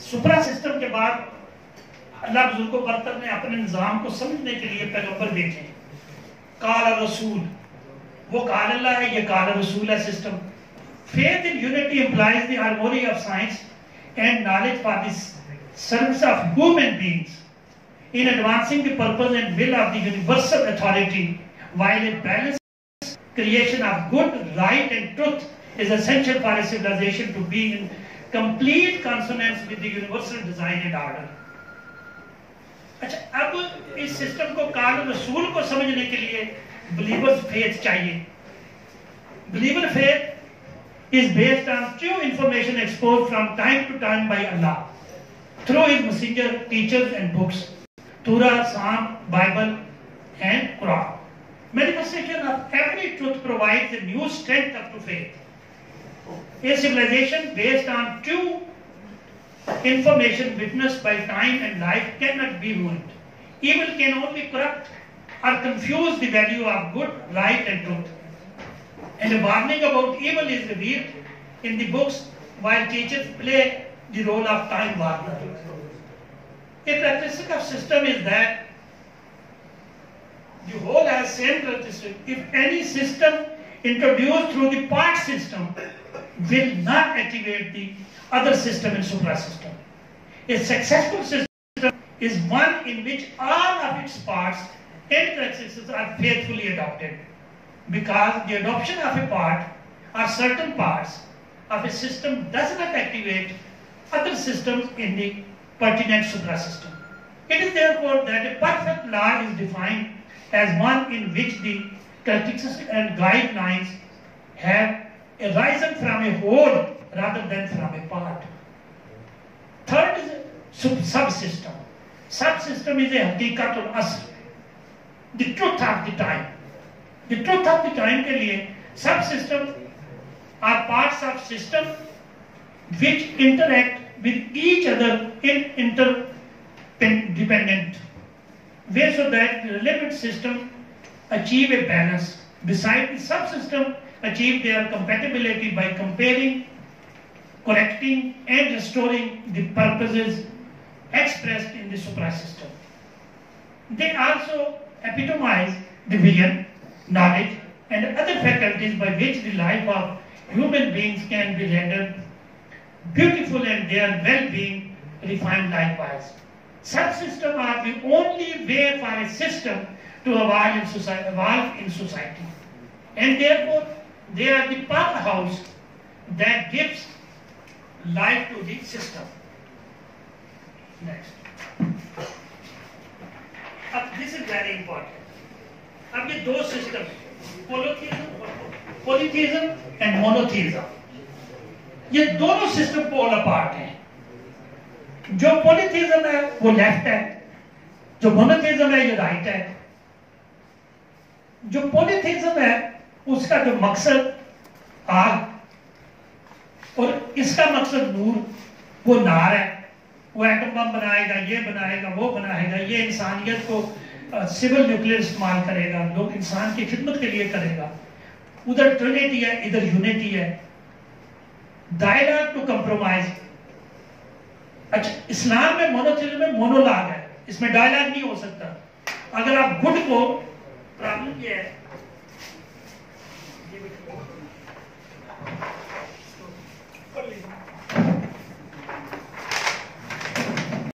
سپرا system کے بعد اللہ بزرگ برتر نے اپنے نظام کو سمجھنے کے لیے پیغمبر بھیجے۔ کال رسول وہ کال اللہ ہے یہ کال رسول ہے system faith in unity employs the harmony of science and knowledge for the service of human beings in advancing the purpose and will of the universal authority while a balance creation of good, right and truth is essential for a civilization to be in complete consonance with the universal design and order. اچھا اب اس system کو کار رسول کو سمجھنے کے لیے believer faith چاہیے believer faith is based on true information exposed from time to time by Allah through his messenger, teachers and books Torah, Psalm, Bible and Quran Manifestation of every truth provides a new strength up to faith A civilization based on true information witnessed by time and life cannot be ruined. Evil can only corrupt or confuse the value of good, right, and truth. And a warning about evil is revealed in the books while teachers play the role of time warner. A characteristic of system is that the whole has same characteristic. If any system introduced through the part system will not activate the other system in supra-system. A successful system is one in which all of its parts and practices are faithfully adopted. Because the adoption of a part or certain parts of a system does not activate other systems in the pertinent supra-system. It is therefore that a perfect law is defined as one in which the characteristics and guidelines have arisen from a whole rather than from a part. Third is a sub- subsystem. Subsystem is a hakikatul asr, the truth of the time. The truth of the time के लिए subsystem are parts of system which interact with each other in interdependent way so that the relevant system achieve a balance. Besides, the subsystem achieve their compatibility by comparing, correcting, and restoring the purposes expressed in the suprasystem. They also epitomize the vision, knowledge, and other faculties by which the life of human beings can be rendered beautiful and their well-being refined likewise. Subsystems are the only way for a system to evolve in society, evolve in society. And therefore, They are the powerhouse that gives life to the system. Next. اب this is very important. اب یہ دو system ہیں polytheism and monotheism یہ دونوں system کو apart ہیں جو پولیتھیزم ہے وہ لیفٹ ہے جو مونوتھیزم ہے یہ رائٹ ہے جو پولیتھیزم ہے اس کا جو مقصد آگ اور اس کا مقصد نور، وہ نار ہے۔ وہ ایٹم بم بنائے گا، یہ بنائے گا، وہ بنائے گا، یہ انسانیت کو سول نیوکلیر استعمال کرے گا، لوگ انسان کی خدمت کے لیے کرے گا۔ ادھر ٹرینٹی ہے، ادھر یونیٹی ہے۔ دائرہ ٹو کمپرومائز اچھا اسلام میں مونو مونوتھزم میں مونو مونولاگ ہے۔ اس میں ڈائلاگ نہیں ہو سکتا۔ اگر آپ گڈ کو پرابلم یہ ہے Thank you.